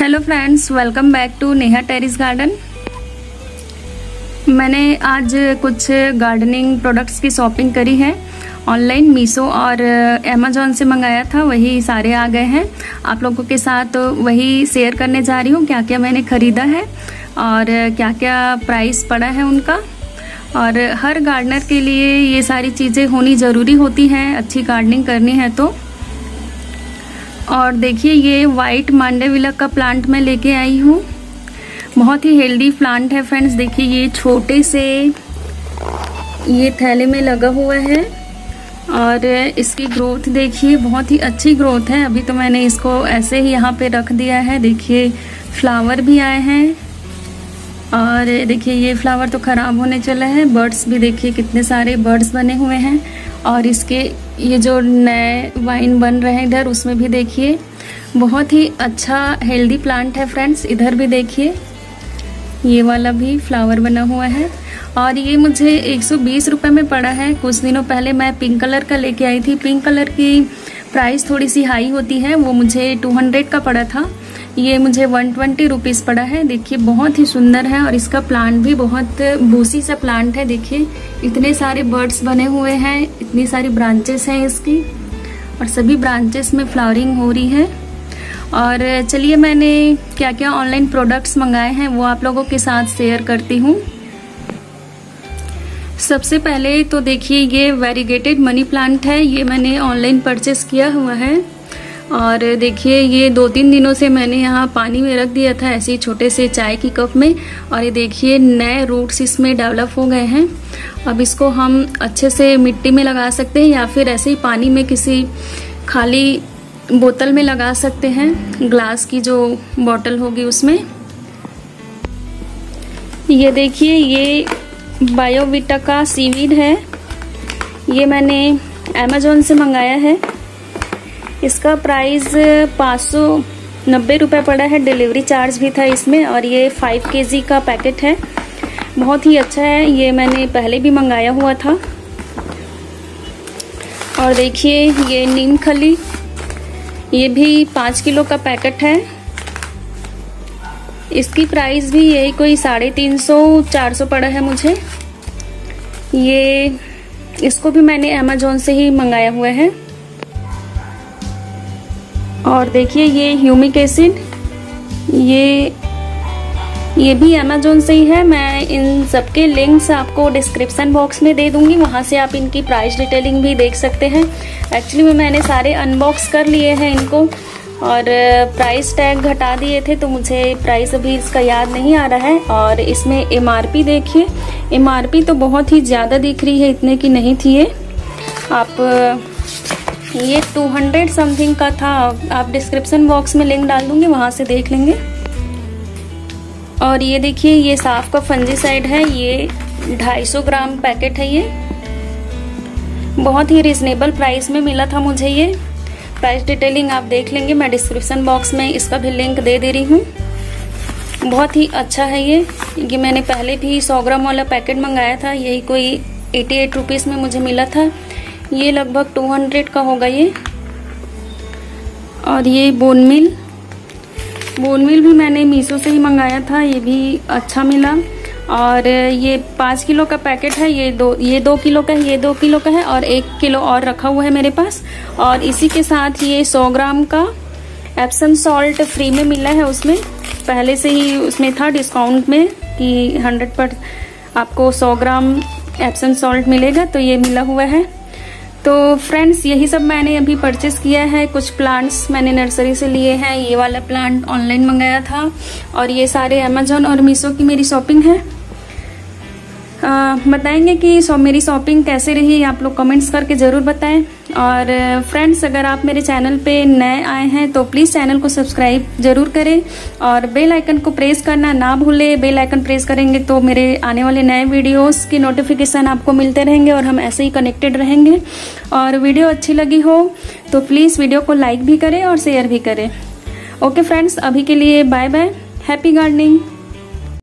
Hello friends welcome back to Neha terrace garden मैंने आज कुछ गार्डनिंग प्रोडक्ट्स की शॉपिंग करी है। ऑनलाइन मीशो और अमेजोन से मंगाया था, वही सारे आ गए हैं। आप लोगों के साथ वही शेयर करने जा रही हूँ क्या क्या मैंने ख़रीदा है और क्या क्या प्राइस पड़ा है उनका। और हर गार्डनर के लिए ये सारी चीज़ें होनी ज़रूरी होती हैं, अच्छी गार्डनिंग करनी है तो। और देखिए, ये वाइट मांडेविला का प्लांट मैं लेके आई हूँ। बहुत ही हेल्दी प्लांट है फ्रेंड्स देखिए, ये छोटे से ये थैले में लगा हुआ है और इसकी ग्रोथ देखिए, बहुत ही अच्छी ग्रोथ है। अभी तो मैंने इसको ऐसे ही यहाँ पे रख दिया है। देखिए फ्लावर भी आए हैं और देखिए, ये फ्लावर तो ख़राब होने चला है। बर्ड्स भी देखिए, कितने सारे बर्ड्स बने हुए हैं। और इसके ये जो नए वाइन बन रहे हैं इधर, उसमें भी देखिए। बहुत ही अच्छा हेल्दी प्लांट है फ्रेंड्स इधर भी देखिए। ये वाला भी फ्लावर बना हुआ है। और ये मुझे 120 रुपए में पड़ा है। कुछ दिनों पहले मैं पिंक कलर का लेके आई थी। पिंक कलर की प्राइस थोड़ी सी हाई होती है, वो मुझे 200 का पड़ा था। ये मुझे वन ट्वेंटी रुपीज़ पड़ा है। देखिए, बहुत ही सुंदर है और इसका प्लांट भी बहुत बूसी सा प्लांट है। देखिए, इतने सारे बर्ड्स बने हुए हैं, इतनी सारी ब्रांचेस हैं इसकी और सभी ब्रांचेस में फ्लावरिंग हो रही है। और चलिए, मैंने क्या क्या ऑनलाइन प्रोडक्ट्स मंगाए हैं, वो आप लोगों के साथ शेयर करती हूँ। सबसे पहले तो देखिए, ये वेरीगेटेड मनी प्लांट है। ये मैंने ऑनलाइन परचेस किया हुआ है। और देखिए, ये दो तीन दिनों से मैंने यहाँ पानी में रख दिया था ऐसे ही छोटे से चाय की कप में। और ये देखिए, नए रूट्स इसमें डेवलप हो गए हैं। अब इसको हम अच्छे से मिट्टी में लगा सकते हैं या फिर ऐसे ही पानी में किसी खाली बोतल में लगा सकते हैं ग्लास की जो बॉटल होगी उसमें। ये देखिए, ये बायोविटा का सीवीड है। ये मैंने अमेजोन से मंगाया है। इसका प्राइस पाँच सौ नब्बे रुपये पड़ा है। डिलीवरी चार्ज भी था इसमें और ये फाइव के का पैकेट है। बहुत ही अच्छा है। ये मैंने पहले भी मंगाया हुआ था। और देखिए, ये नीम खली, ये भी पाँच किलो का पैकेट है। इसकी प्राइस भी यही कोई साढ़े तीन सौ, चार सौ पड़ा है मुझे। ये, इसको भी मैंने अमेजोन से ही मंगाया हुआ है। और देखिए ये ह्यूमिक एसिड ये ये भी अमेजोन से ही है। मैं इन सबके लिंक्स आपको डिस्क्रिप्शन बॉक्स में दे दूँगी। वहाँ से आप इनकी प्राइस डिटेलिंग भी देख सकते हैं। एक्चुअली में मैंने सारे अनबॉक्स कर लिए हैं इनको और प्राइस टैग घटा दिए थे तो मुझे प्राइस अभी इसका याद नहीं आ रहा है। और इसमें एमआरपी देखिए। एमआरपी तो बहुत ही ज़्यादा दिख रही है, इतने की नहीं थी ये। आप ये 200 समथिंग का था। आप डिस्क्रिप्शन बॉक्स में लिंक डाल दूँगी, वहाँ से देख लेंगे। और ये देखिए, ये साफ़ का फंजी साइड है, ये 250 ग्राम पैकेट है ये। बहुत ही रिजनेबल प्राइस में मिला था मुझे ये। प्राइस डिटेलिंग आप देख लेंगे, मैं डिस्क्रिप्शन बॉक्स में इसका भी लिंक दे दे रही हूँ। बहुत ही अच्छा है ये ये मैंने पहले भी 100 ग्राम वाला पैकेट मंगाया था, यही कोई एटी एट रुपीज़ में मुझे मिला था। ये लगभग 200 का होगा ये। और ये बोन मिल। बोन मिल भी मैंने मीशो से ही मंगाया था, ये भी अच्छा मिला। और ये पाँच किलो का पैकेट है, ये दो ये दो किलो का है, ये दो किलो का है, और एक किलो और रखा हुआ है मेरे पास। और इसी के साथ ये सौ ग्राम का एप्सन सॉल्ट फ्री में मिला है उसमें। पहले से ही उसमें था डिस्काउंट में कि हंड्रेड पर आपको सौ ग्राम एप्सन सॉल्ट मिलेगा तो ये मिला हुआ है। तो फ्रेंड्स यही सब मैंने अभी परचेस किया है। कुछ प्लांट्स मैंने नर्सरी से लिए हैं। ये वाला प्लांट ऑनलाइन मंगाया था। और ये सारे अमेजोन और मीशो की मेरी शॉपिंग है। बताएँगे कि सो, मेरी शॉपिंग कैसे रही, आप लोग कमेंट्स करके ज़रूर बताएँ। और फ्रेंड्स अगर आप मेरे चैनल पे नए आए हैं तो प्लीज़ चैनल को सब्सक्राइब ज़रूर करें। और बेल आइकन को प्रेस करना ना भूलें। बेल आइकन प्रेस करेंगे तो मेरे आने वाले नए वीडियोस की नोटिफिकेशन आपको मिलते रहेंगे और हम ऐसे ही कनेक्टेड रहेंगे। और वीडियो अच्छी लगी हो तो प्लीज़ वीडियो को लाइक भी करें और शेयर भी करें। ओके फ्रेंड्स अभी के लिए बाय बाय हैप्पी गार्डनिंग